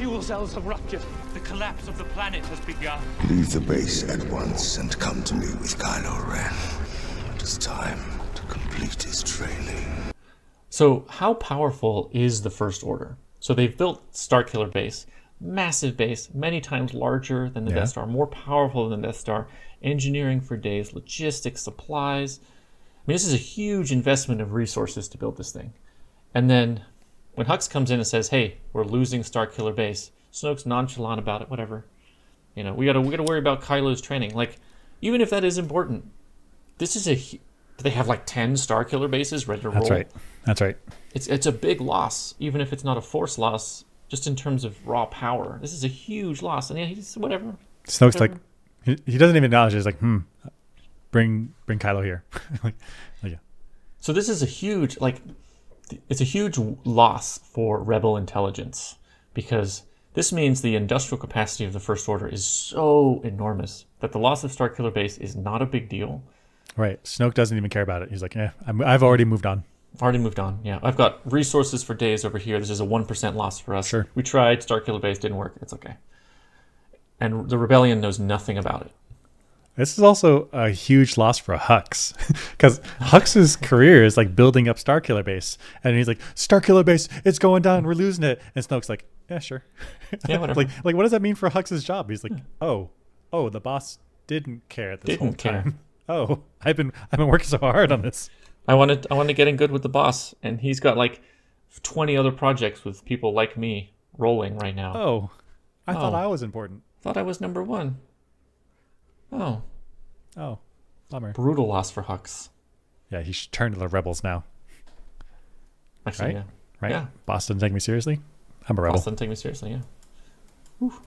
fuel cells have ruptured. The collapse of the planet has begun. Leave the base at once and come to me with Kylo Ren. It is time to complete his training. So, how powerful is the First Order? So, they've built Starkiller Base, massive base, many times larger than the Yeah. Death Star, more powerful than the Death Star, engineering for days, logistics, supplies. I mean, this is a huge investment of resources to build this thing. And then when Hux comes in and says, "Hey, we're losing Starkiller Base," Snoke's nonchalant about it. Whatever. You know, we gotta we gotta worry about Kylo's training. Like, even if that is important, this is a. Do they have like ten Starkiller bases ready to roll? That's right. That's right. It's it's a big loss, even if it's not a force loss, just in terms of raw power. This is a huge loss, and yeah, he's whatever. Snoke's like, Whatever. he, he doesn't even acknowledge it. He's like, hmm, bring bring Kylo here. like, like, yeah. So this is a huge like, it's a huge loss for rebel intelligence because this means the industrial capacity of the First Order is so enormous that the loss of Starkiller Base is not a big deal. Right. Snoke doesn't even care about it. He's like, yeah, I'm, I've already moved on. Already moved on. Yeah, I've got resources for days over here. This is a one percent loss for us. Sure. We tried Starkiller Base, didn't work. It's okay. And the rebellion knows nothing about it. This is also a huge loss for Hux, because Hux's career is like building up Starkiller Base, and he's like, Starkiller Base, it's going down, we're losing it, and Snoke's like, yeah, sure. Yeah, whatever. like, like, what does that mean for Hux's job? He's like, oh, oh, the boss didn't care this whole Didn't care. time. Oh, I've been I've been working so hard on this. I wanted I wanted to get in good with the boss, and he's got like twenty other projects with people like me rolling right now. Oh, I thought Oh. I was important. Thought I was number one. Oh, Oh, bummer. brutal loss for Hux. Yeah, he should turn to the rebels now, Actually, Right? yeah. right? Yeah. Boss doesn't take me seriously. I'm a rebel. Boston, take me seriously. Yeah.